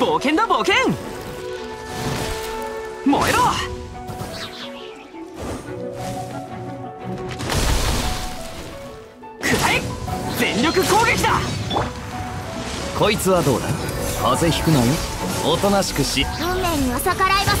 冒険だ冒険。燃えろ。くらえ全力攻撃だ。こいつはどうだ？風邪ひくなよおとなしくし。運命には逆らいま